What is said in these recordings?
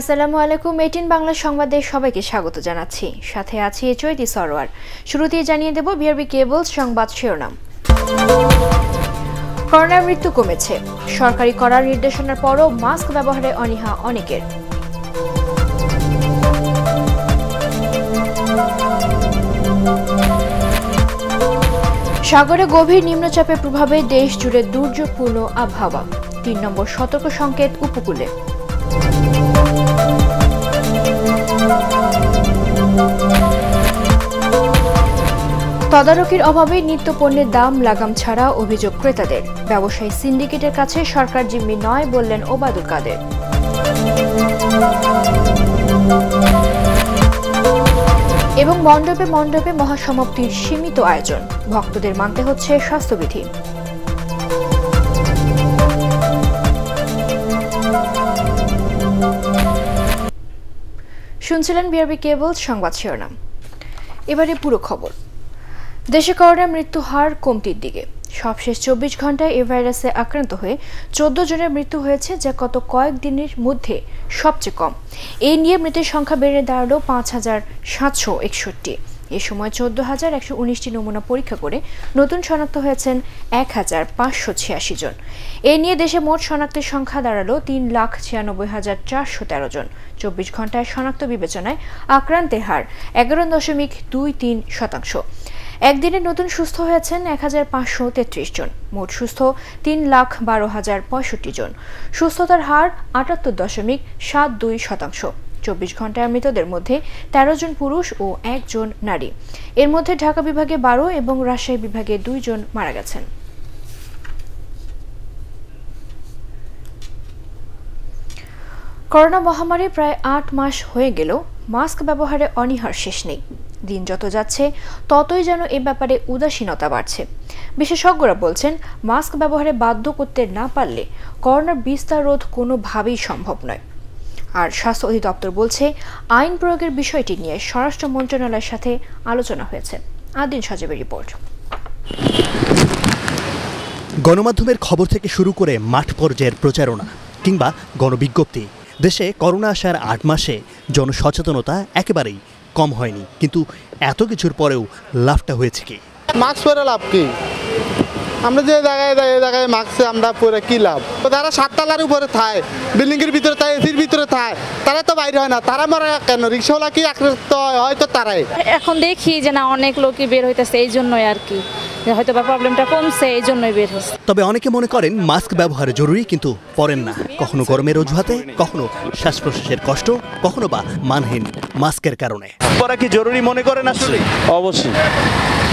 আসসালামু আলাইকুম এইটিন বাংলা সংবাদে সবাইকে স্বাগত জানাচ্ছি। সাথে আছি চৈতি সরোয়ার। শুরুতেই জানিয়ে দেব বিআরবি কেবলস সংবাদ শিরোনাম। করোনার মৃত্যু কমেছে। সরকারি করার নির্দেশনার পরও মাস্ক ব্যবহারে অনীহা অনেকের। সাগরে গভীর নিম্নচাপের প্রভাবে দেশ জুড়ে দুর্যোগপূর্ণ আবহাওয়া। তিন নম্বর সতর্ক সংকেত উপকূলে। তদারকির অভাবে নিত্যপণ্যের দাম লাগাম ছাড়া অভিযোগ ক্রেতাদের। ব্যবসায়ী সিন্ডিকেটের কাছে সরকার জিম্মি নয় বললেন ওবাদুল কাদের। এবং মণ্ডপে মণ্ডপে মহাসমাপ্তির সীমিত আয়োজন। ভক্তদের মানতে হচ্ছে স্বাস্থ্যবিধি। শুনছিলেন বিআরবি কেবল সংবাদ শিরোনাম। এবারে পুরো খবর। দেশে করোনার মৃত্যু হার কমতির দিকে। সবশেষ চব্বিশ ঘন্টায় এ ভাইরাসে আক্রান্ত হয়ে চোদ্দ জনের মৃত্যু হয়েছে, যা গত কয়েক দিনের মধ্যে সবচেয়ে কম। এই নিয়ে মৃতের সংখ্যা বেড়ে দাঁড়াল পাঁচ হাজার সাতশো একষট্টি। এ সময় চোদ্দ হাজার একশো উনিশটি নমুনা পরীক্ষা করে নতুন শনাক্ত হয়েছেন এক হাজার পাঁচশো ছিয়াশি জন। এ নিয়ে দেশে মোট শনাক্তের সংখ্যা দাঁড়াল তিন লাখ ছিয়ানব্বই হাজার চারশো তেরো জন। চব্বিশ ঘন্টায় শনাক্ত বিবেচনায় আক্রান্তের হার এগারো দশমিক দুই তিন শতাংশ। একদিনে নতুন সুস্থ হয়েছেন এক হাজার পাঁচশো তেত্রিশ জন। মোট সুস্থ তিন লাখ বারো হাজার পঁয়ষট্টি জন। সুস্থতার হার আটাত্তর দশমিক সাত দুই শতাংশ। চব্বিশ ঘন্টায় মৃতদের মধ্যে তেরো জন পুরুষ ও একজন নারী। এর মধ্যে ঢাকা বিভাগে বারো এবং রাজশাহী বিভাগে দুইজন মারা গেছেন। করোনা মহামারী প্রায় আট মাস হয়ে গেলেও মাস্ক ব্যবহারে অনীহার শেষ নেই। দিন যত যাচ্ছে, ততই যেন এ ব্যাপারে উদাসীনতা বাড়ছে। বিশেষজ্ঞরা বলছেন, মাস্ক ব্যবহারে বাধ্য করতে না পারলে করোনার বিস্তার রোধ কোনোভাবেই সম্ভব নয়। আর স্বাস্থ্য অধিদপ্তর বলছে, আইন প্রয়োগের বিষয়টি নিয়ে স্বরাষ্ট্র মন্ত্রণালয়ের সাথে আলোচনা হয়েছে। আদিন সজীবের রিপোর্ট। গণমাধ্যমের খবর থেকে শুরু করে মাঠ পর্যায়ের প্রচারণা কিংবা গণবিজ্ঞপ্তি, দেশে করোনা আসার আট মাসে জনসচেতনতা একেবারেই কম হয়নি। কিন্তু এত কিছুর পরেও লাভটা হয়েছে কি? মাস্ক পরে লাভ কি? আমরা যে জায়গায় যাই এই জায়গায় মাস্ক আমরা পরে কি লাভ? তো তারা সাততলার উপরে থায় বিল্ডিং এর ভিতরে থায় এসির ভিতরে থায় তারা তো বাইরে হয় না। তারা মরে কেন? রিক্সাওয়ালা কি আক্রান্ত হয়? হয়তো তারাই। এখন দেখি যে না অনেক লোকই বের হইতেছে এই জন্যই আর কি। হয়তো বা প্রবলেমটা কমছে এই জন্যই বের হচ্ছে তবে অনেকে মনে করেন মাস্ক ব্যবহার জরুরি কিন্তু পরেন না। কখনো গরমের অজুহাতে কখনো শ্বাস প্রশ্বাসের কষ্ট কখনো বা মানহীন মাস্কের কারণে। পরা কি জরুরি মনে করেন আসলে? অবশ্যই।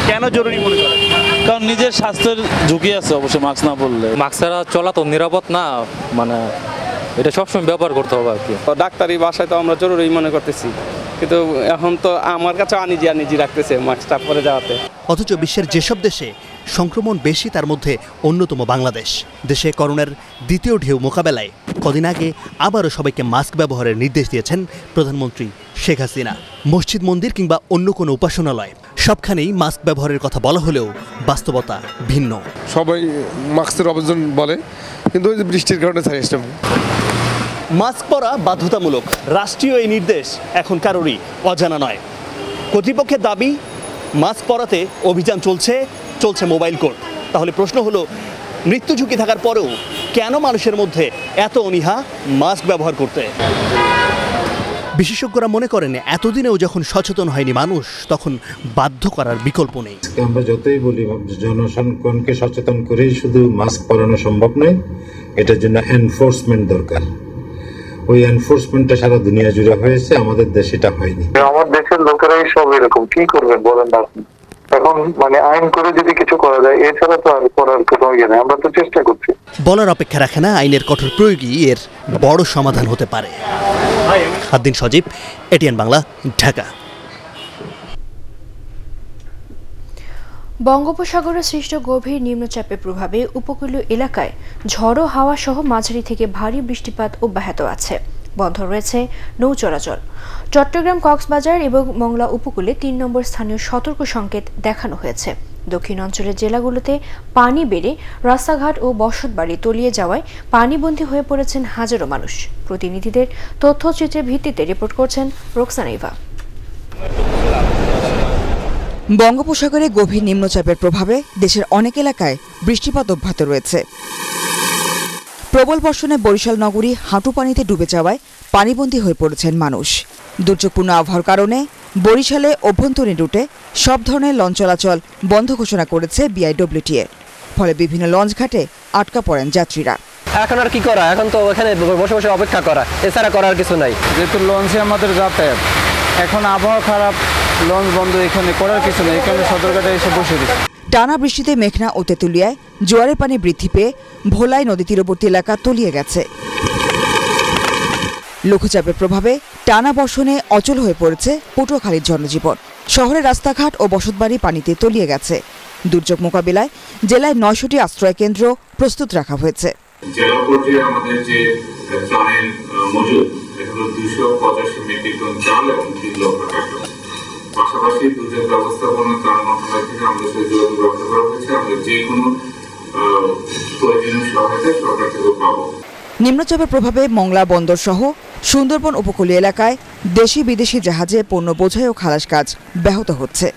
কেন জরুরি মনে করেন? কারণ নিজের স্বাস্থ্যের ঝুঁকি আছে অবশ্যই মাস্ক না পরলে। মাস্ক ছাড়া চলা তো নিরাপদ না মানে এটা সবসময় ব্যবহার করতে হবে আর কি। তো ডাক্তারি বাসায় তো আমরা জরুরি মনে করতেছি কিন্তু এখন তো আমার কাছে আনিজি আনিজি রাখতেছে মাস্কটা পরে যাওয়াতে। অথচ বিশ্বের যেসব দেশে সংক্রমণ বেশি তার মধ্যে অন্যতম বাংলাদেশ। দেশে করোনার দ্বিতীয় ঢেউ মোকাবেলায় কদিন আগে আবারও সবাইকে মাস্ক ব্যবহারের নির্দেশ দিয়েছেন প্রধানমন্ত্রী শেখ হাসিনা। মসজিদ মন্দির কিংবা অন্য কোনো উপাসনালয়। সবখানেই মাস্ক ব্যবহারের কথা বলা হলেও বাস্তবতা ভিন্ন। সবাই মাস্কের অবজন বলে কিন্তু ওই যে বৃষ্টির কারণে আসলাম। মাস্ক পরা বাধ্যতামূলক রাষ্ট্রীয় এই নির্দেশ এখন কারোরই অজানা নয়। কর্তৃপক্ষের দাবি মাস্ক পরাতে অভিযান চলছে চলছে মোবাইল কোর্ট। তাহলে প্রশ্ন হলো মৃত্যু ঝুঁকি থাকার পরেও কেন মানুষের মধ্যে এত অনীহা মাস্ক ব্যবহার করতে? বিশেষজ্ঞরা মনে করেন এতদিনেও যখন সচেতন হয়নি মানুষ তখন বাধ্য করার বিকল্প নেই। আমরা যতই বলি জনগণকে সচেতন করেই শুধু মাস্ক পরানো সম্ভব নয় এটার জন্য এনফোর্সমেন্ট দরকার। ওই এনফোর্সমেন্টটা সারা দুনিয়া জুড়ে হয়েছে আমাদের দেশে এটা হয়নি। আমার দেশের লোকেরাই সব এরকম কি করবেন বলেন না? আপনি? এখন মানে আইন করে যদি কিছু করা যায় এছাড়া তো আর করার কোনো ইয়ে নেই আমরা তো চেষ্টা করছি। বলার অপেক্ষা রাখে না আইনের কঠোর প্রয়োগই এর বড় সমাধান হতে পারে। হাদ্দিন সজীব, এটিএন বাংলা, ঢাকা। বঙ্গোপসাগরে সৃষ্ট গভীর নিম্নচাপের প্রভাবে উপকূলীয় এলাকায় ঝড়ো হাওয়া সহ মাঝারি থেকে ভারী বৃষ্টিপাত অব্যাহত আছে। বন্ধ রয়েছে নৌ চলাচল। চট্টগ্রাম কক্সবাজার এবং মংলা উপকূলে তিন নম্বর স্থানীয় সতর্ক সংকেত দেখানো হয়েছে। দক্ষিণ অঞ্চলের জেলাগুলোতে পানি বেড়ে রাস্তাঘাট ও বসতবাড়ি তলিয়ে যাওয়ায় পানিবন্দী হয়ে পড়েছেন হাজারো মানুষ। প্রতিনিধিদের তথ্যচিত্রের ভিত্তিতে রিপোর্ট করছেন রোকসানা ইভা। বঙ্গোপসাগরে গভীর নিম্নচাপের প্রভাবে দেশের অনেক এলাকায় বৃষ্টিপাত অব্যাহত রয়েছে। প্রবল বর্ষণে বরিশাল নগরী হাঁটু পানিতে ডুবে যাওয়ায় পানিবন্দী হয়ে পড়েছেন মানুষ। দুর্যোগপূর্ণ আবহাওয়ার কারণে বরিশালে অভ্যন্তরীণ রুটে সব ধরনের লঞ্চ চলাচল বন্ধ ঘোষণা করেছে বিআইডব্লিউটিএ। ফলে বিভিন্ন লঞ্চ ঘাটে আটকা পড়েন যাত্রীরা। এখন আর কি করা? এখন তো ওখানে বসে বসে অপেক্ষা করা। এছাড়া করার কিছু নাই। যেহেতু লঞ্চে আমাদের যাতায়াত এখন আবহাওয়া খারাপ লঞ্চ বন্ধ এখানে করার কিছু নেই। এখানে সদরঘাটে এসে বসে দিচ্ছে টানা বৃষ্টিতে মেঘনা ও তেঁতুলিয়ায় জোয়ারের পানি বৃদ্ধি পেয়ে ভোলাই নদী তীরবর্তী এলাকা তলিয়ে গেছে। লঘুচাপের প্রভাবে টানা বর্ষণে অচল হয়ে পড়েছে পটুয়াখালীর জনজীবন। শহরের রাস্তাঘাট ও বসতবাড়ি পানিতে তলিয়ে গেছে। দুর্যোগ মোকাবিলায় জেলায় নয়শোটি আশ্রয় কেন্দ্র প্রস্তুত রাখা হয়েছে। জেলা পর্যায়ে আমাদের যে ত্রাণের মজুদ এগুলো দুশো পঁচাশি মেট্রিক টন চাল এবং তিন লক্ষ টাকা। পাশাপাশি দুর্যোগ ব্যবস্থাপনা ত্রাণ মন্ত্রণালয় থেকে আমাদের সাথে যোগাযোগ রক্ষা করা হয়েছে। আমরা যে কোনো প্রয়োজনীয় সহায়তা সরকার থেকে পাবো। নিম্নচাপের প্রভাবে মংলা বন্দর সহ সুন্দরবন উপকূলীয় এলাকায় দেশি বিদেশি জাহাজে পণ্য বোঝাই ও খালাস কাজ ব্যাহত হচ্ছে।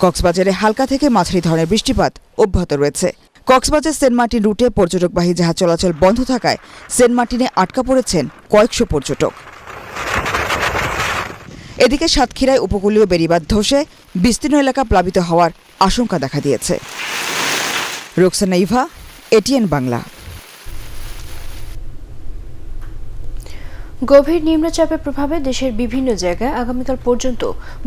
কক্সবাজারে হালকা থেকে মাঝারি ধরনের বৃষ্টিপাত অব্যাহত রয়েছে। কক্সবাজার সেন্ট মার্টিন রুটে পর্যটকবাহী জাহাজ চলাচল বন্ধ থাকায় সেন্ট মার্টিনে আটকা পড়েছেন কয়েকশো পর্যটক। এদিকে সাতক্ষীরায় উপকূলীয় বেড়িবাঁধ ধসে বিস্তীর্ণ এলাকা প্লাবিত হওয়ার আশঙ্কা দেখা দিয়েছে। রোকসানা ইভা, এটিএন বাংলা। গভীর নিম্নচাপের প্রভাবে দেশের বিভিন্ন জায়গায় আগামীকাল পর্যন্ত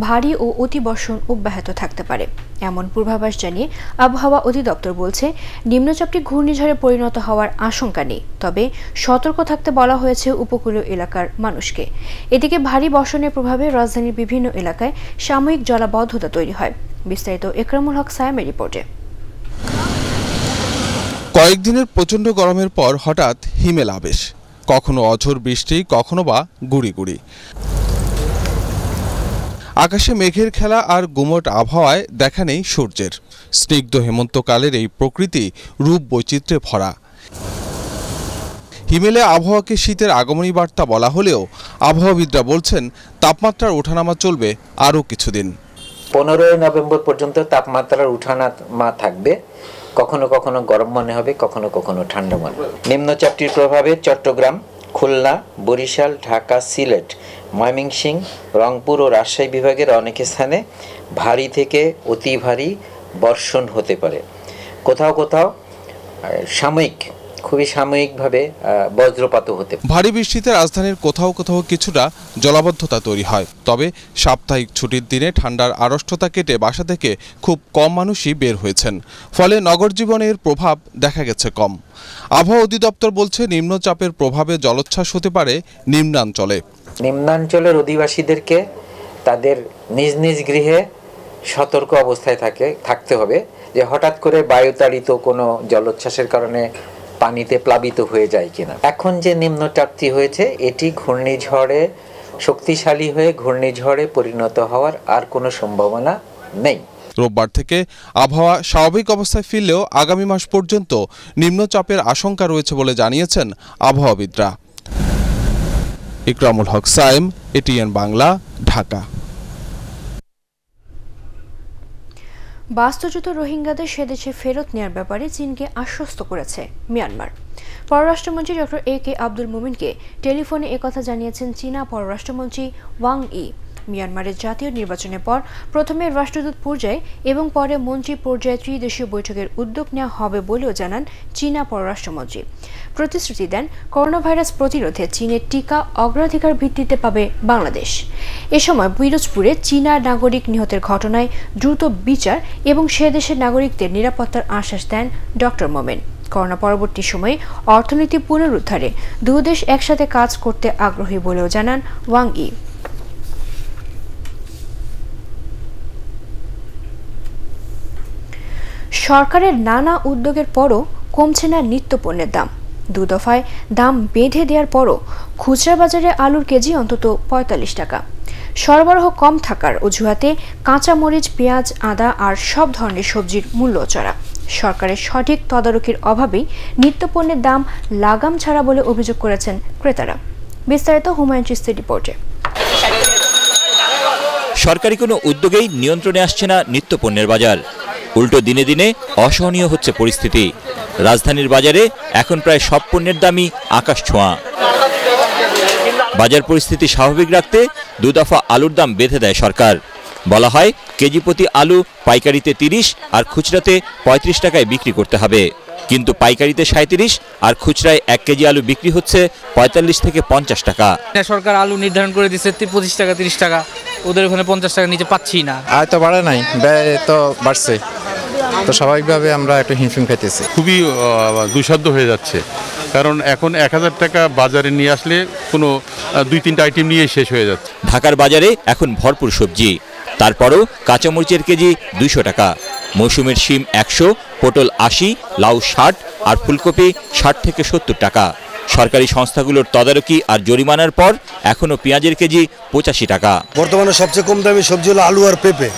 ভারী ও অতি বর্ষণ অব্যাহত থাকতে পারে। এমন পূর্বাভাস জানিয়ে আবহাওয়া অধিদপ্তর বলছে, নিম্নচাপটি ঘূর্ণিঝড়ে পরিণত হওয়ার আশঙ্কা নেই, তবে সতর্ক থাকতে বলা হয়েছে উপকূলীয় এলাকার মানুষকে। এদিকে ভারী বর্ষণের প্রভাবে রাজধানীর বিভিন্ন এলাকায় সাময়িক জলাবদ্ধতা তৈরি হয়। বিস্তারিত একরামুল হক সায়ামের রিপোর্টে। কয়েকদিনের প্রচণ্ড গরমের পর হঠাৎ হিমেল আবেশ। কখনো অঝোর বৃষ্টি, কখনো বা গুড়ি গুড়ি আকাশে মেঘের খেলা আর গুমট আবহাওয়ায় দেখা নেই সূর্যের। স্নিগ্ধ হেমন্তকালের এই প্রকৃতি রূপ বৈচিত্র্যে ভরা। হিমেলে আবহাওয়াকে শীতের আগমনী বার্তা বলা হলেও আবহাওয়াবিদরা বলছেন, তাপমাত্রার ওঠানামা চলবে আরও কিছুদিন। পনেরোই নভেম্বর পর্যন্ত তাপমাত্রার উঠানামা থাকবে। কখনো কখনো গরম মনে হবে, কখনো কখনো ঠান্ডা মনে হবে। নিম্নচাপটির প্রভাবে চট্টগ্রাম, খুলনা, বরিশাল, ঢাকা, সিলেট ময়মিংসিং রংপুর ও রাজশাহী বিভাগের অনেক স্থানে ভারী থেকে অতি ভারী বর্ষণ হতে পারে। কোথাও কোথাও সাময়িক খুবই সাময়িকভাবে আহ, বজ্রপাতও হতে ভারী বৃষ্টিতে রাজধানীর কোথাও কোথাও কিছুটা জলাবদ্ধতা তৈরি হয়। তবে সাপ্তাহিক ছুটির দিনে ঠান্ডার আড়ষ্টতা কেটে বাসা থেকে খুব কম মানুষই বের হয়েছেন। ফলে নগর জীবনের প্রভাব দেখা গেছে কম। আবহাওয়া অধিদপ্তর বলছে নিম্নচাপের প্রভাবে জলোচ্ছ্বাস হতে পারে নিম্নাঞ্চলে। নিম্নাঞ্চলের অধিবাসীদেরকে তাদের নিজ নিজ গৃহে সতর্ক অবস্থায় থাকে থাকতে হবে। যে হঠাৎ করে বায়ুতাড়িত কোনো জলোচ্ছ্বাসের কারণে পানিতে প্লাবিত হয়ে যায় কিনা। এখন যে নিম্নচাপটি হয়েছে, এটি ঘূর্ণিঝড়ে শক্তিশালী হয়ে ঘূর্ণিঝড়ে পরিণত হওয়ার আর কোনো সম্ভাবনা নেই। রোববার থেকে আবহাওয়া স্বাভাবিক অবস্থায় ফিরলেও আগামী মাস পর্যন্ত নিম্নচাপের আশঙ্কা রয়েছে বলে জানিয়েছেন আবহাওয়াবিদরা। ইকরামুল হক সাইম এটিএন বাংলা, ঢাকা। বাস্তুচ্যুত রোহিঙ্গাদের সেদেশে ফেরত নেওয়ার ব্যাপারে চীনকে আশ্বস্ত করেছে মিয়ানমার। পররাষ্ট্রমন্ত্রী ডক্টর এ কে আব্দুল মুমিনকে টেলিফোনে একথা জানিয়েছেন চীনা পররাষ্ট্রমন্ত্রী ওয়াং ই। মিয়ানমারের জাতীয় নির্বাচনের পর প্রথমে রাষ্ট্রদূত পর্যায়ে এবং পরে মন্ত্রী পর্যায়ে ত্রিদেশীয় বৈঠকের উদ্যোগ নেওয়া হবে বলেও জানান চীনা পররাষ্ট্রমন্ত্রী। প্রতিশ্রুতি দেন করোনা ভাইরাস প্রতিরোধে চীনের টিকা অগ্রাধিকার ভিত্তিতে পাবে বাংলাদেশ। এ সময় পিরোজপুরে চীনা নাগরিক নিহতের ঘটনায় দ্রুত বিচার এবং সে দেশের নাগরিকদের নিরাপত্তার আশ্বাস দেন ডক্টর মোমেন। করোনা পরবর্তী সময়ে অর্থনীতি পুনরুদ্ধারে দু দেশ একসাথে কাজ করতে আগ্রহী বলেও জানান ওয়াং ই। সরকারের নানা উদ্যোগের পরও কমছে না নিত্যপণ্যের দাম। দু দফায় দাম বেঁধে দেওয়ার পরও খুচরা বাজারে আলুর কেজি অন্তত পঁয়তাল্লিশ টাকা। সরবরাহ কম থাকার অজুহাতে কাঁচামরিচ পেঁয়াজ, আদা আর সব ধরনের সবজির মূল্য চড়া। সরকারের সঠিক তদারকির অভাবেই নিত্যপণ্যের দাম লাগাম ছাড়া বলে অভিযোগ করেছেন ক্রেতারা। বিস্তারিত হুমায়ুন চিস্তি রিপোর্টে। সরকারি কোনো উদ্যোগেই নিয়ন্ত্রণে আসছে না নিত্যপণ্যের বাজার। উল্টো দিনে দিনে অসহনীয় হচ্ছে পরিস্থিতি। রাজধানীর বাজারে এখন প্রায় সব পণ্যের দামই আকাশ ছোঁয়া। বাজার পরিস্থিতি স্বাভাবিক রাখতে দু দফা আলুর দাম বেঁধে দেয় সরকার। বলা হয়, কেজি প্রতি আলু পাইকারিতে তিরিশ আর খুচরাতে পঁয়ত্রিশ টাকায় বিক্রি করতে হবে। কিন্তু পাইকারিতে সাঁত্রিশ আর খুচরায় এক কেজি আলু বিক্রি হচ্ছে পঁয়তাল্লিশ থেকে পঞ্চাশ টাকা। সরকার আলু নির্ধারণ করে দিচ্ছে পঁচিশ টাকা, তিরিশ টাকা। ওদের ওখানে পঞ্চাশ টাকা নিচে পাচ্ছি না। আয় তো বাড়ে নাই ব্যয় তো বাড়ছে। তো স্বাভাবিকভাবে আমরা একটু হিমফিম খাইতেছি। খুবই দুঃসাধ্য হয়ে যাচ্ছে। কারণ এখন এক হাজার টাকা বাজারে নিয়ে আসলে কোনো দুই তিনটা আইটেম নিয়ে শেষ হয়ে যাচ্ছে। ঢাকার বাজারে এখন ভরপুর সবজি। তারপরও কাঁচামরিচের কেজি দুইশো টাকা। মৌসুমের শিম একশো পটল আশি লাউ ষাট আর ফুলকপি ষাট থেকে সত্তর টাকা। সরকারি সংস্থাগুলোর তদারকি আর জরিমানার পর এখনও পেঁয়াজের কেজি পঁচাশি টাকা। বর্তমানে সবচেয়ে কম দামি সবজি হলো আলু আর পেঁপে।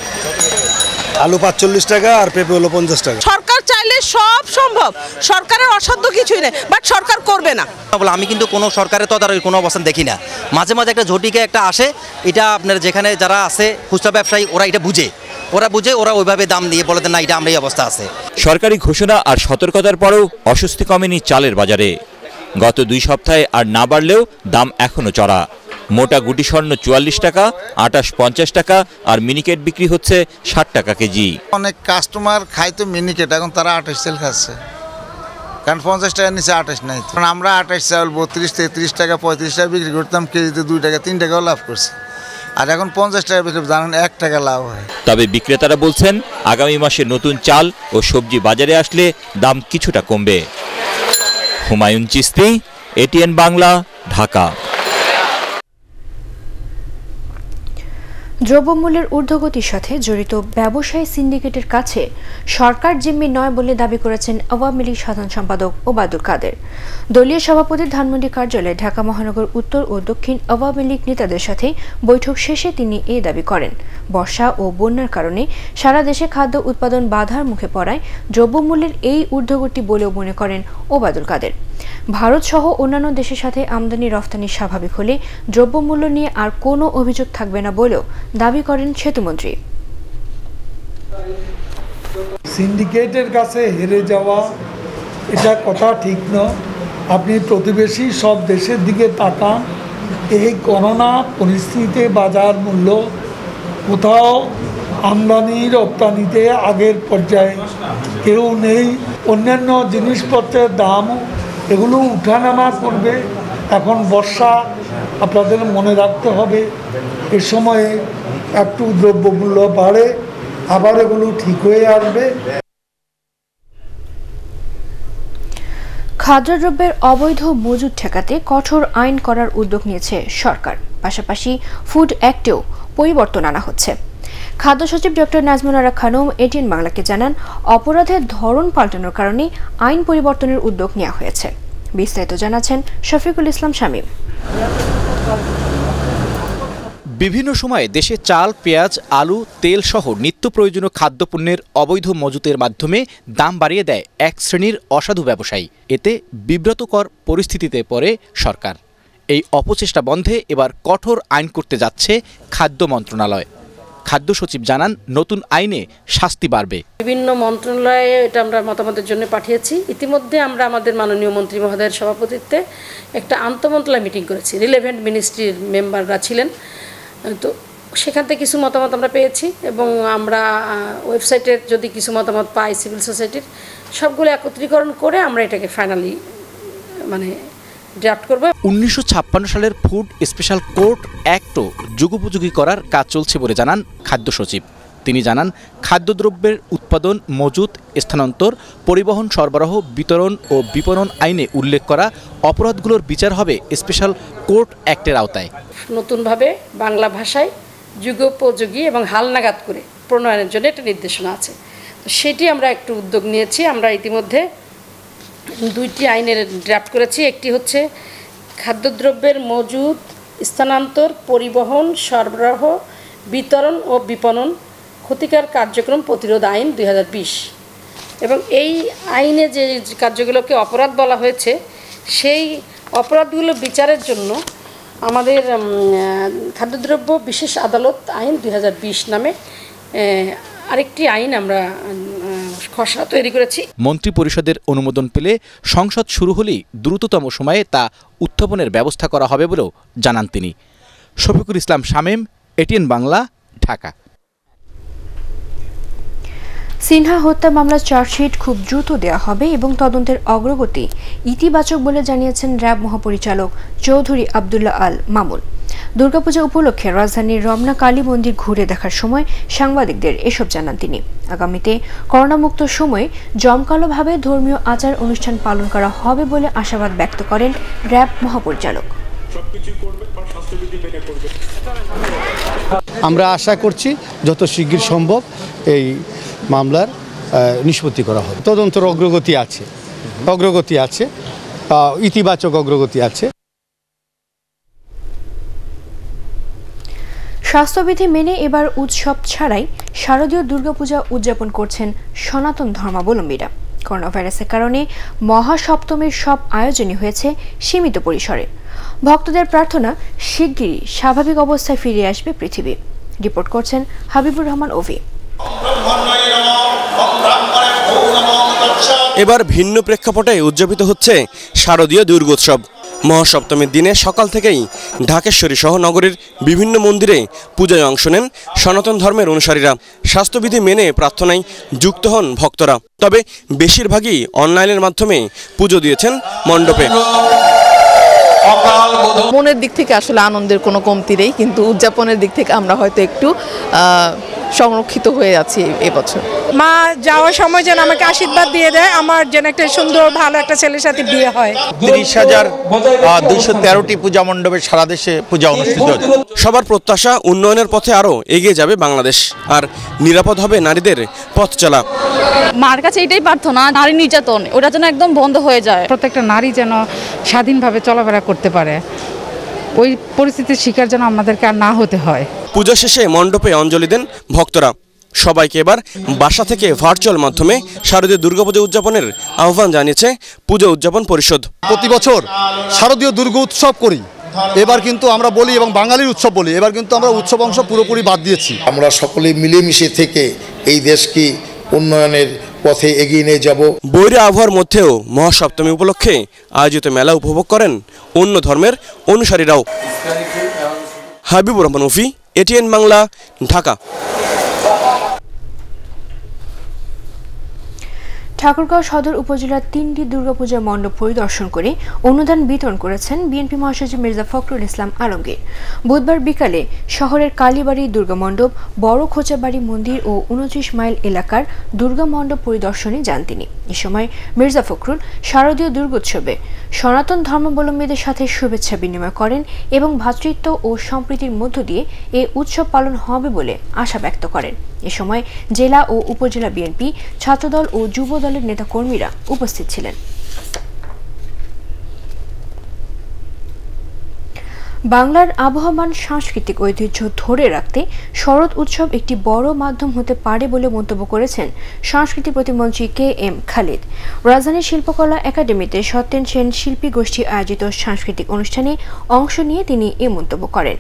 আলু পাঁচচল্লিশ টাকা আর পেঁপে হলো পঞ্চাশ টাকা। সরকার চাইলে সব সম্ভব। সরকারের অসাধ্য কিছুই নেই বাট সরকার করবে না। বলে আমি কিন্তু কোনো সরকারের তদারকি কোনো অবস্থান দেখি না। মাঝে মাঝে একটা ঝটিকে একটা আসে এটা আপনার যেখানে যারা আছে খুচরা ব্যবসায়ী ওরা এটা বুঝে। ওরা বুঝে ওরা ওইভাবে দাম দিয়ে বলে দেন না এটা আমরা এই অবস্থা আছে। সরকারি ঘোষণা আর সতর্কতার পরেও অস্বস্তি কমেনি চালের বাজারে। গত দুই সপ্তাহে আর না বাড়লেও দাম এখনও চড়া। মোটা গুটি স্বর্ণ চুয়াল্লিশ টাকা আটাশ পঞ্চাশ টাকা আর মিনিকেট বিক্রি হচ্ছে ষাট টাকা কেজি। অনেক কাস্টমার খায় তো মিনিকেট এখন তারা আঠাশ সেল খাচ্ছে। কারণ পঞ্চাশ টাকার নিচে আঠাশ নাই। কারণ আমরা আঠাশ চাউল বত্রিশ তেত্রিশ টাকা পঁয়ত্রিশ টাকা বিক্রি করতাম কেজিতে দুই টাকা তিন টাকাও লাভ করছি। আর এখন পঞ্চাশ টাকা বিক্রি জানেন এক টাকা লাভ হয়। তবে বিক্রেতারা বলছেন আগামী মাসে নতুন চাল ও সবজি বাজারে আসলে দাম কিছুটা কমবে। হুমায়ুন চিস্তি এটিএন বাংলা ঢাকা। দ্রব্যমূল্যের ঊর্ধ্বগতির সাথে জড়িত ব্যবসায়ী সিন্ডিকেটের কাছে সরকার জিম্মি নয় বলে দাবি করেছেন আওয়ামী লীগ সাধারণ সম্পাদক ওবায়দুল কাদের। দলীয় সভাপতির ধানমন্ডি কার্যালয়ে ঢাকা মহানগর উত্তর ও দক্ষিণ আওয়ামী লীগ নেতাদের সাথে বৈঠক শেষে তিনি এই দাবি করেন। বর্ষা ও বন্যার কারণে সারা দেশে খাদ্য উৎপাদন বাধার মুখে পড়ায় দ্রব্যমূল্যের এই ঊর্ধ্বগতি বলেও মনে করেন ওবায়দুল কাদের। ভারত সহ অন্যান্য দেশের সাথে আমদানি রফতানি স্বাভাবিক হলে দ্রব্যমূল্য নিয়ে আর কোনো অভিযোগ থাকবে না বলেও দাবি করেন সেতুমন্ত্রী। সিন্ডিকেটের কাছে হেরে যাওয়া, এটা কথা ঠিক নয় আপনি প্রতিবেশী সব দেশের দিকে তাকান। এই করোনা পরিস্থিতিতে বাজার মূল্য কোথাও আমদানি, রপ্তানিতে আগের পর্যায়ে কেউ নেই। অন্যান্য জিনিসপত্রের দাম, এগুলো উঠানামা করবে। এখন বর্ষা আপনাদের মনে রাখতে হবে, এ সময়ে একটু দ্রব্যমূল্য বাড়ে, আবার এগুলো ঠিক হয়ে আসবে। খাদ্যদ্রব্যের অবৈধ মজুদ ঠেকাতে কঠোর আইন করার উদ্যোগ নিয়েছে সরকার। পাশাপাশি ফুড অ্যাক্টেও পরিবর্তন আনা হচ্ছে। খাদ্য সচিব ডক্টর আরা খানম, এটিএন বাংলাকে জানান, অপরাধের ধরন পাল্টানোর কারণে আইন পরিবর্তনের উদ্যোগ নেওয়া হয়েছে। বিস্তারিত জানাচ্ছেন শফিকুল ইসলাম শামীম। বিভিন্ন সময়ে দেশে চাল, পেঁয়াজ, আলু, তেল সহ নিত্য প্রয়োজনীয় খাদ্যপণ্যের অবৈধ মজুতের মাধ্যমে দাম বাড়িয়ে দেয় এক শ্রেণির অসাধু ব্যবসায়ী। এতে বিব্রতকর পরিস্থিতিতে পড়ে সরকার। এই অপচেষ্টা বন্ধে এবার কঠোর আইন করতে যাচ্ছে খাদ্য মন্ত্রণালয়। খাদ্য সচিব জানান, নতুন আইনে শাস্তি বাড়বে। বিভিন্ন মন্ত্রণালয়ে এটা আমরা মতামতের জন্য পাঠিয়েছি। ইতিমধ্যে আমরা আমাদের মাননীয় মন্ত্রী মহোদয়ের সভাপতিত্বে একটা আন্তমন্ত্রণালয় মিটিং করেছি। রিলেভেন্ট মিনিস্ট্রির মেম্বাররা ছিলেন। তো সেখান থেকে কিছু মতামত আমরা পেয়েছি এবং আমরা ওয়েবসাইটের যদি কিছু মতামত পাই, সিভিল সোসাইটির, সবগুলো একত্রীকরণ করে আমরা এটাকে ফাইনালি মানে ড্রাফট করব। উনিশশো সালের ফুড স্পেশাল কোর্ট অ্যাক্টও যুগোপযোগী করার কাজ চলছে বলে জানান খাদ্য সচিব। তিনি জানান খাদ্যদ্রব্যের উৎপাদন মজুত স্থানান্তর পরিবহন সরবরাহ বিতরণ ও বিপণন আইনে উল্লেখ করা অপরাধগুলোর বিচার হবে স্পেশাল কোর্ট অ্যাক্টের আওতায়। নতুনভাবে বাংলা ভাষায় যুগোপযোগী এবং হালনাগাদ করে প্রণয়নের জন্য একটা নির্দেশনা আছে। সেটি আমরা একটু উদ্যোগ নিয়েছি। আমরা ইতিমধ্যে দুইটি আইনের ড্রাফট করেছি। একটি হচ্ছে খাদ্যদ্রব্যের মজুদ, স্থানান্তর, পরিবহন, সরবরাহ, বিতরণ ও বিপণন, ক্ষতিকার কার্যক্রম প্রতিরোধ আইন দুই হাজার বিশ। এবং এই আইনে যে কার্যগুলোকে অপরাধ বলা হয়েছে, সেই অপরাধগুলো বিচারের জন্য আমাদের খাদ্যদ্রব্য বিশেষ আদালত আইন দুই হাজার বিশ নামে আরেকটি আইন আমরা খসড়া তৈরি করেছি। মন্ত্রিপরিষদের অনুমোদন পেলে সংসদ শুরু হলেই দ্রুততম সময়ে তা উত্থাপনের ব্যবস্থা করা হবে বলেও জানান তিনি। শফিকুল ইসলাম শামীম এটিএন বাংলা ঢাকা। সিনহা হত্যা মামলার চার্জশিট খুব দ্রুত দেওয়া হবে এবং তদন্তের অগ্রগতি ইতিবাচক বলে জানিয়েছেন র্যাব মহাপরিচালক চৌধুরী আবদুল্লাহ আল মামুন। দুর্গাপূজা উপলক্ষে রাজধানীর রমনা কালী মন্দির ঘুরে দেখার সময় সাংবাদিকদের এসব জানান তিনি। আগামীতে করোনামুক্ত সময়ে জমকালোভাবে ধর্মীয় আচার অনুষ্ঠান পালন করা হবে বলে আশাবাদ ব্যক্ত করেন র্যাব মহাপরিচালক। আমরা আশা করছি যত শিগগির সম্ভব এই মামলার নিষ্পত্তি করা হবে। তদন্তের অগ্রগতি আছে। অগ্রগতি আছে ইতিবাচক অগ্রগতি আছে। স্বাস্থ্যবিধি মেনে এবার উৎসব ছাড়াই শারদীয় দুর্গাপূজা উদযাপন করছেন সনাতন ধর্মাবলম্বীরা। করোনা ভাইরাসের কারণে মহাসপ্তমীর সব আয়োজনই হয়েছে সীমিত পরিসরে। ভক্তদের প্রার্থনা, শিগগিরই স্বাভাবিক অবস্থায় ফিরে আসবে পৃথিবী। রিপোর্ট করছেন হাবিবুর রহমান ওভি। এবার ভিন্ন প্রেক্ষাপটে উদযাপিত হচ্ছে শারদীয় দুর্গোৎসব। মহাসপ্তমীর দিনে সকাল থেকেই ঢাকেশ্বরী সহ নগরীর বিভিন্ন মন্দিরে পূজায় অংশ নেন সনাতন ধর্মের অনুসারীরা। স্বাস্থ্যবিধি মেনে প্রার্থনায় যুক্ত হন ভক্তরা। তবে বেশিরভাগই অনলাইনের মাধ্যমে পুজো দিয়েছেন মণ্ডপে। মনের দিক থেকে আসলে আনন্দের কোনো কমতি নেই, কিন্তু উদযাপনের দিক থেকে আমরা হয়তো একটু সংরক্ষিত হয়ে আছি এবছর। মা যাওয়ার সময় যেন আমাকে আশীর্বাদ দিয়ে দেয় আমার যেন একটা সুন্দর ভালো একটা ছেলের সাথে বিয়ে হয়। তিরিশ হাজার দুইশো তেরোটি পূজা মণ্ডপে সারা দেশে পূজা অনুষ্ঠিত হচ্ছে সবার প্রত্যাশা উন্নয়নের পথে আরও এগিয়ে যাবে বাংলাদেশ আর নিরাপদ হবে নারীদের পথ চলা। মার কাছে এটাই প্রার্থনা নারী নির্যাতন ওটা যেন একদম বন্ধ হয়ে যায়। প্রত্যেকটা নারী যেন স্বাধীনভাবে চলাফেরা করতে পারে। ওই পরিস্থিতির শিকার যেন আমাদেরকে আর না হতে হয়। পূজা শেষে মণ্ডপে অঞ্জলি দেন ভক্তরা। সবাইকে এবার বাসা থেকে ভার্চুয়াল মাধ্যমে শারদীয় দুর্গাপূজা উদযাপনের আহ্বান জানিয়েছে পুজো উদযাপন পরিষদ। প্রতি বছর শারদীয় দুর্গ উৎসব করি। এবার কিন্তু আমরা বলি এবং বাঙালির উৎসব বলি। এবার কিন্তু আমরা উৎসব অংশ পুরোপুরি বাদ দিয়েছি। আমরা সকলে মিলেমিশে থেকে এই দেশকে উন্নয়নের পথে এগিয়ে নিয়ে যাব। বৈরী আবহাওয়ার মধ্যেও মহাসপ্তমী উপলক্ষে আয়োজিত মেলা উপভোগ করেন অন্য ধর্মের অনুসারীরাও। হাবিবুর রহমান উফি এটিএন বাংলা, ঢাকা। ঠাকুরগাঁও সদর উপজেলার তিনটি দুর্গাপূজা মণ্ডপ পরিদর্শন করে অনুদান বিতরণ করেছেন বিএনপি মহাসচিব মির্জা ফখরুল ইসলাম আলমগীর। বুধবার বিকালে শহরের কালীবাড়ি দুর্গা মণ্ডপ, বড় খোঁচাবাড়ি মন্দির ও উনত্রিশ মাইল এলাকার দুর্গা মণ্ডপ পরিদর্শনে যান তিনি। এ সময় মির্জা ফখরুল শারদীয় দুর্গোৎসবে সনাতন ধর্মাবলম্বীদের সাথে শুভেচ্ছা বিনিময় করেন এবং ভ্রাতৃত্ব ও সম্প্রীতির মধ্য দিয়ে এ উৎসব পালন হবে বলে আশা ব্যক্ত করেন। এ সময় জেলা ও উপজেলা বিএনপি, ছাত্রদল ও যুব দলের নেতাকর্মীরা উপস্থিত ছিলেন। বাংলার আবহমান সাংস্কৃতিক ঐতিহ্য ধরে রাখতে শরৎ উৎসব একটি বড় মাধ্যম হতে পারে বলে মন্তব্য করেছেন সংস্কৃতি প্রতিমন্ত্রী কে এম খালিদ। রাজধানীর শিল্পকলা একাডেমিতে সত্যেন সেন শিল্পী গোষ্ঠী আয়োজিত সাংস্কৃতিক অনুষ্ঠানে অংশ নিয়ে তিনি এ মন্তব্য করেন।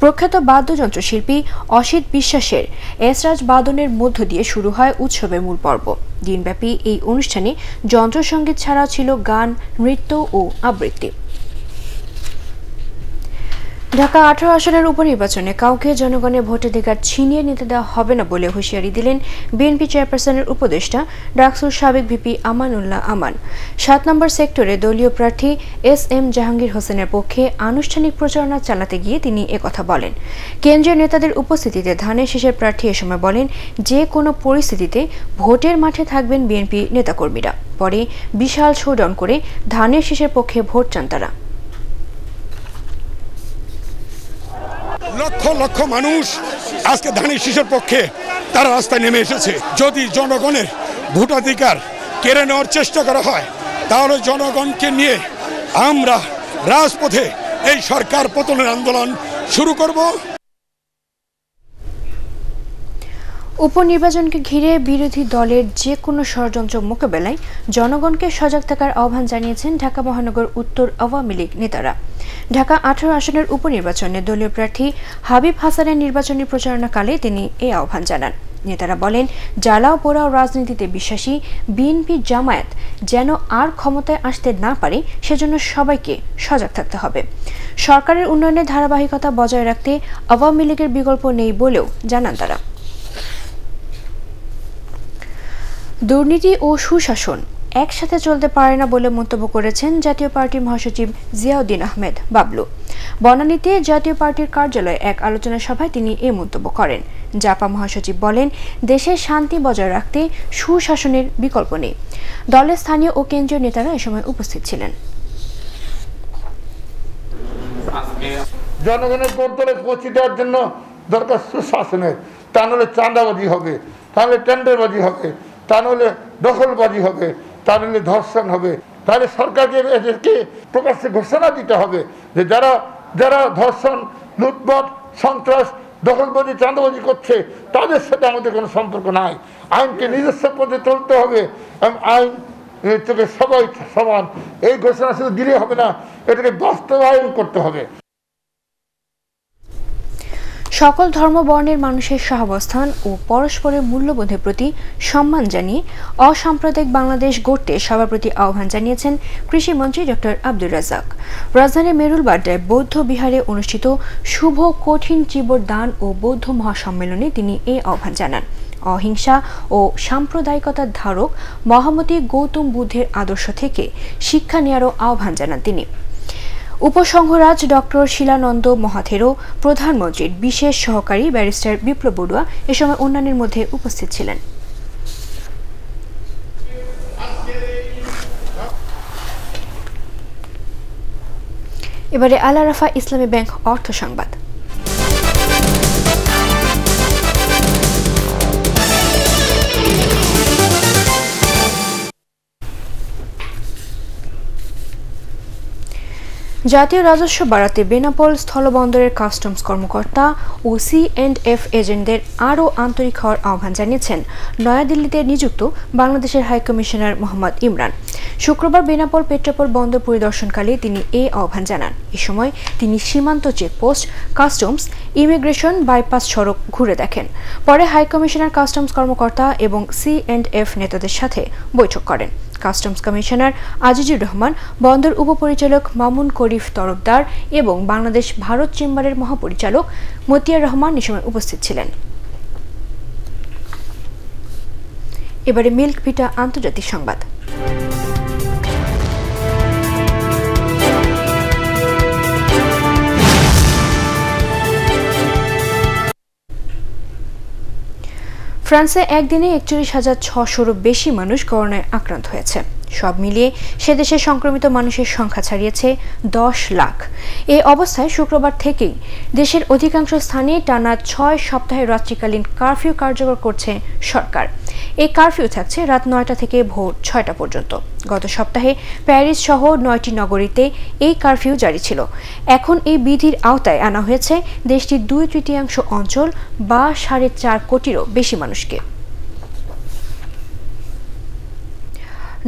প্রখ্যাত বাদ্যযন্ত্র শিল্পী অসিত বিশ্বাসের এসরাজ বাদনের মধ্য দিয়ে শুরু হয় উৎসবের মূল পর্ব। দিনব্যাপী এই অনুষ্ঠানে যন্ত্রসঙ্গীত ছাড়া ছিল গান, নৃত্য ও আবৃত্তি। ঢাকা আঠারো আসনের উপনির্বাচনে কাউকে জনগণের ভোটাধিকার ছিনিয়ে নিতে দেওয়া হবে না বলে হুঁশিয়ারি দিলেন বিএনপি চেয়ারপারসনের উপদেষ্টা, ডাকসুর সাবেক ভিপি আমানুল্লাহ আমান। সাত নম্বর সেক্টরে দলীয় প্রার্থী এস এম জাহাঙ্গীর হোসেনের পক্ষে আনুষ্ঠানিক প্রচারণা চালাতে গিয়ে তিনি একথা বলেন। কেন্দ্রীয় নেতাদের উপস্থিতিতে ধানের শেষের প্রার্থী এ সময় বলেন, যে কোনো পরিস্থিতিতে ভোটের মাঠে থাকবেন বিএনপি নেতাকর্মীরা। পরে বিশাল শোডাউন করে ধানের শেষের পক্ষে ভোট চান তারা। লক্ষ লক্ষ মানুষ আজকে ধানের শিশুর পক্ষে তারা রাস্তায় নেমে এসেছে। যদি জনগণের ভোটাধিকার কেড়ে নেওয়ার চেষ্টা করা হয়, তাহলে জনগণকে নিয়ে আমরা রাজপথে এই সরকার পতনের আন্দোলন শুরু করব। উপনির্বাচনকে ঘিরে বিরোধী দলের যে কোনো ষড়যন্ত্র মোকাবেলায় জনগণকে সজাগ থাকার আহ্বান জানিয়েছেন ঢাকা মহানগর উত্তর আওয়ামী লীগ নেতারা। ঢাকা আঠারো আসনের উপনির্বাচনে দলীয় প্রার্থী হাবিব হাসানের নির্বাচনী প্রচারণাকালে তিনি এই আহ্বান জানান। নেতারা বলেন জ্বালাও পোড়াও রাজনীতিতে বিশ্বাসী বিএনপি জামায়াত যেন আর ক্ষমতায় আসতে না পারে, সেজন্য সবাইকে সজাগ থাকতে হবে। সরকারের উন্নয়নের ধারাবাহিকতা বজায় রাখতে আওয়ামী লীগের বিকল্প নেই বলেও জানান তারা। দুর্নীতি ও সুশাসন একসাথে চলতে পারে না বলে মন্তব্য করেছেন জাতীয় পার্টির মহাসচিব জিয়াউদ্দিন আহমেদ বাবলু। বনানীতে জাতীয় পার্টির কার্যালয়ে এক আলোচনা সভায় তিনি এ মন্তব্য করেন। জাপা মহাসচিব বলেন দেশের শান্তি বজায় রাখতে সুশাসনের বিকল্প নেই। দলের স্থানীয় ও কেন্দ্রীয় নেতারা এ সময় উপস্থিত ছিলেন। জনগণের করতলে পৌঁছে দেওয়ার জন্য দরকার সুশাসনের। তা চাঁদাবাজি হবে, তাহলে টেন্ডারবাজি হবে। তা নাহলে দখলবাজি হবে, তা নাহলে ধর্ষণ হবে। তাহলে সরকারকে এদেরকে প্রকাশ্যে ঘোষণা দিতে হবে যে যারা যারা ধর্ষণ, লুটপাট, সন্ত্রাস, দখলবাজি, চাঁদাবাজি করছে, তাদের সাথে আমাদের কোনো সম্পর্ক নাই। আইনকে নিজস্ব পথে চলতে হবে এবং আইন চোখে সবাই সমান। এই ঘোষণা শুধু দিলে হবে না, এটাকে বাস্তবায়ন করতে হবে। সকল ধর্মবর্ণের মানুষের সহাবস্থান ও পরস্পরের মূল্যবোধের প্রতি সম্মান জানিয়ে অসাম্প্রদায়িক বাংলাদেশ গড়তে সবার প্রতি আহ্বান জানিয়েছেন কৃষিমন্ত্রী ডক্টর আব্দুর রাজাক রাজধানীর মেরুলবাড্ডায় বৌদ্ধ বিহারে অনুষ্ঠিত শুভ কঠিন চিবর দান ও বৌদ্ধ মহাসম্মেলনে তিনি এই আহ্বান জানান। অহিংসা ও সাম্প্রদায়িকতার ধারক মহামতি গৌতম বুদ্ধের আদর্শ থেকে শিক্ষা নেওয়ারও আহ্বান জানান তিনি। উপসংহরাজ ডক্টর শিলানন্দ মহাথেরো প্রধানমন্ত্রীর বিশেষ সহকারী ব্যারিস্টার বিপ্লব বড়ুয়া এ সময় অন্যান্যের মধ্যে উপস্থিত ছিলেন। এবারে আলারাফা ইসলামী ব্যাংক অর্থ সংবাদ। জাতীয় রাজস্ব বাড়াতে বেনাপোল স্থলবন্দরের কাস্টমস কর্মকর্তা ও সি এন্ড এফ এজেন্টদের আরও আন্তরিক হওয়ার আহ্বান জানিয়েছেন নয়াদিল্লিতে নিযুক্ত বাংলাদেশের হাইকমিশনার মোহাম্মদ ইমরান। শুক্রবার বেনাপোল পেট্রাপোল বন্দর পরিদর্শনকালে তিনি এ আহ্বান জানান। এ সময় তিনি সীমান্ত চেকপোস্ট, কাস্টমস, ইমিগ্রেশন বাইপাস সড়ক ঘুরে দেখেন। পরে হাইকমিশনার কাস্টমস কর্মকর্তা এবং সি এন্ড এফ নেতাদের সাথে বৈঠক করেন। কাস্টমস কমিশনার আজিজুর রহমান, বন্দর উপপরিচালক মামুন করিফ তরফদার এবং বাংলাদেশ ভারত চেম্বারের মহাপরিচালক মতিয়ার রহমান এ সময় উপস্থিত ছিলেন। এবারে মিল্ক ভিটা আন্তর্জাতিক সংবাদ। ফ্রান্সে একদিনে একচল্লিশ হাজার ছশোরও বেশি মানুষ করোনায় আক্রান্ত হয়েছে। সব মিলিয়ে সে দেশে সংক্রমিত মানুষের সংখ্যা ছাড়িয়েছে দশ লাখ। এ অবস্থায় শুক্রবার থেকেই দেশের অধিকাংশ স্থানে টানা ছয় সপ্তাহের রাত্রিকালীন কারফিউ কার্যকর করছে সরকার। এই কারফিউ থাকছে রাত নয়টা থেকে ভোর ছয়টা পর্যন্ত। গত সপ্তাহে প্যারিস সহ নয়টি নগরীতে এই কারফিউ জারি ছিল। এখন এই বিধির আওতায় আনা হয়েছে দেশটির দুই তৃতীয়াংশ অঞ্চল বা সাড়ে চার কোটিরও বেশি মানুষকে।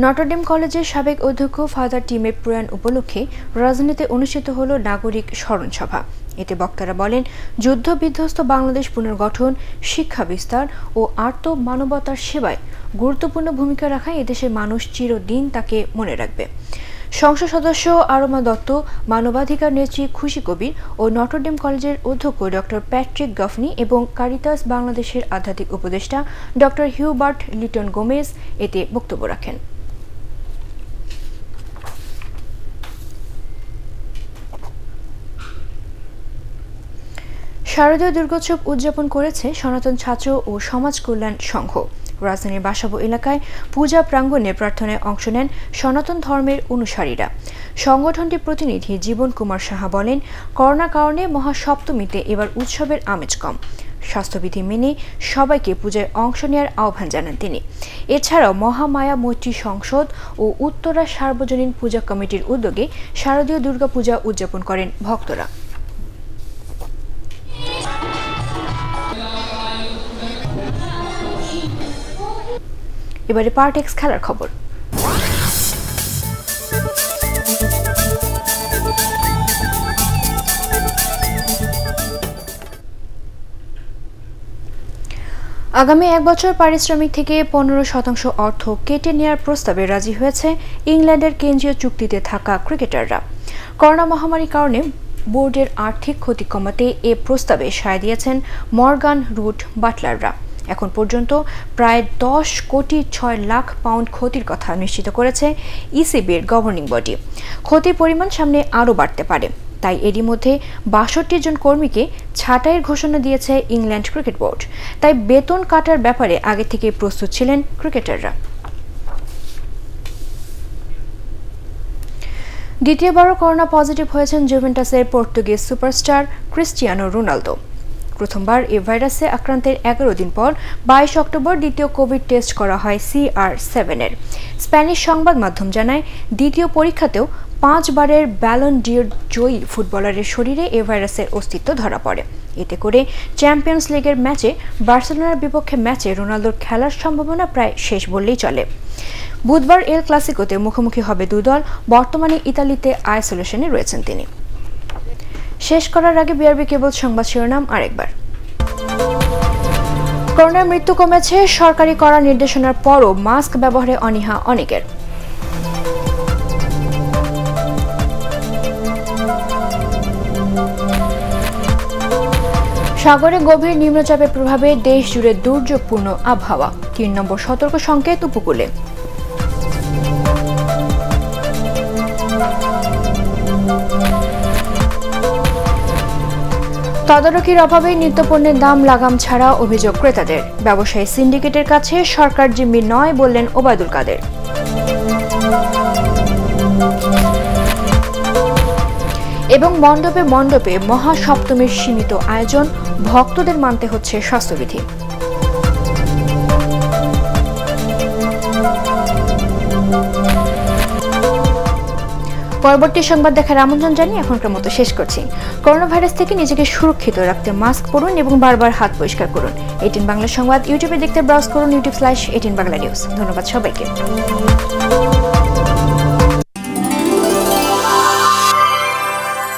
নটরডেম কলেজের সাবেক অধ্যক্ষ ফাদার টিমের প্রয়াণ উপলক্ষে রাজধানীতে অনুষ্ঠিত হল নাগরিক স্মরণসভা। এতে বক্তারা বলেন যুদ্ধ বিধ্বস্ত বাংলাদেশ পুনর্গঠন, শিক্ষা বিস্তার ও আর্ত মানবতার সেবায় গুরুত্বপূর্ণ ভূমিকা রাখায় এদেশের মানুষ চিরদিন তাকে মনে রাখবে। সংসদ সদস্য আরমা দত্ত, মানবাধিকার নেত্রী খুশি কবির ও নটরডেম কলেজের অধ্যক্ষ ডক্টর প্যাট্রিক গফনি এবং কারিতাস বাংলাদেশের আধ্যাত্মিক উপদেষ্টা ডক্টর হিউবার্ট লিটন গোমেজ এতে বক্তব্য রাখেন। শারদীয় দুর্গোৎসব উদযাপন করেছে সনাতন ছাত্র ও সমাজ কল্যাণ সংঘ। রাজধানীর বাসাবো এলাকায় পূজা প্রাঙ্গণে প্রার্থনায় অংশ নেন সনাতন ধর্মের অনুসারীরা। সংগঠনটির প্রতিনিধি জীবন কুমার সাহা বলেন, করোনা কারণে মহাসপ্তমীতে এবার উৎসবের আমেজ কম। স্বাস্থ্যবিধি মেনে সবাইকে পূজায় অংশ নেওয়ার আহ্বান জানান তিনি। এছাড়াও মহামায়া মৈত্রী সংসদ ও উত্তরা সার্বজনীন পূজা কমিটির উদ্যোগে শারদীয় দুর্গাপূজা উদযাপন করেন ভক্তরা। এবারে পার্টেক্স খেলার খবর। আগামী এক বছর পারিশ্রমিক থেকে পনেরো শতাংশ অর্থ কেটে নেওয়ার প্রস্তাবে রাজি হয়েছে ইংল্যান্ডের কেন্দ্রীয় চুক্তিতে থাকা ক্রিকেটাররা। করোনা মহামারীর কারণে বোর্ডের আর্থিক ক্ষতি কমাতে এ প্রস্তাবে সায় দিয়েছেন মর্গান রুট বাটলাররা। এখন পর্যন্ত প্রায় দশ কোটি ছয় লাখ পাউন্ড ক্ষতির কথা নিশ্চিত করেছে ইসিবির গভর্নিং বডি। ক্ষতির পরিমাণ সামনে আরও বাড়তে পারে। তাই এরই মধ্যে বাষট্টি জন কর্মীকে ছাঁটাইয়ের ঘোষণা দিয়েছে ইংল্যান্ড ক্রিকেট বোর্ড। তাই বেতন কাটার ব্যাপারে আগে থেকে প্রস্তুত ছিলেন ক্রিকেটাররা। দ্বিতীয়বারও করোনা পজিটিভ হয়েছেন জুভেন্টাসের পর্তুগিজ সুপারস্টার ক্রিস্টিয়ানো রোনালদো। প্রথমবার এ ভাইরাসে আক্রান্তের এগারো দিন পর বাইশ অক্টোবর দ্বিতীয় কোভিড টেস্ট করা হয় সিআর সেভেনের স্প্যানিশ সংবাদ মাধ্যম জানায়, দ্বিতীয় পরীক্ষাতেও পাঁচবারের ব্যালন ডিওর জয়ী ফুটবলারের শরীরে এ ভাইরাসের অস্তিত্ব ধরা পড়ে। এতে করে চ্যাম্পিয়ন্স লিগের ম্যাচে বার্সেলোনার বিপক্ষে ম্যাচে রোনালদোর খেলার সম্ভাবনা প্রায় শেষ বললেই চলে। বুধবার এল ক্লাসিকোতে মুখোমুখি হবে দুই দল, বর্তমানে ইতালিতে আইসোলেশনে রয়েছেন তিনি। শেষ করার আগে বিআরবি কেবল সংবাদ শিরোনাম আরেকবার। করোনার মৃত্যু কমেছে, সরকারি করা নির্দেশনার পরও মাস্ক ব্যবহারে অনীহা অনেকের। সাগরে গভীর নিম্নচাপের প্রভাবে দেশ জুড়ে দুর্যোগপূর্ণ আবহাওয়া। তিন নম্বর সতর্ক সংকেত উপকূলে। তদারকির অভাবে নিত্যপণ্যের দাম লাগাম ছাড়া অভিযোগ ক্রেতাদের। ব্যবসায়ী সিন্ডিকেটের কাছে সরকার জিম্মি নয় বললেন ওবায়দুল কাদের। এবং মণ্ডপে মণ্ডপে মহাসপ্তমীর সীমিত আয়োজন, ভক্তদের মানতে হচ্ছে স্বাস্থ্যবিধি। পরবর্তী সংবাদ দেখার আমন্ত্রণ জানিয়ে এখনকার মতো শেষ করছি। করোনা ভাইরাস থেকে নিজেকে সুরক্ষিত রাখতে মাস্ক পরুন এবং বারবার হাত পরিষ্কার করুন। এটিন বাংলা সংবাদ, ইউটিউবে দেখতে ব্রাউজ করুন YouTube slash ATN Bangla news ধন্যবাদ সবাইকে।